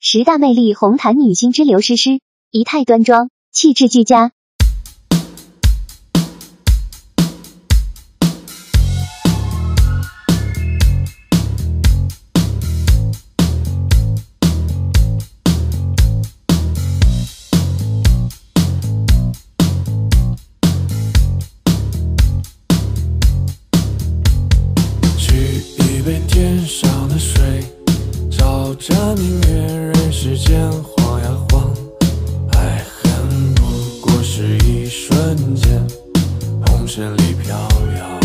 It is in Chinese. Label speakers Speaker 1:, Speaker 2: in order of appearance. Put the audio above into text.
Speaker 1: 十大魅力红毯女星之刘诗诗，仪态端庄，气质俱佳，
Speaker 2: 照明月人世间晃呀晃爱恨不过是一瞬间红尘里飘摇。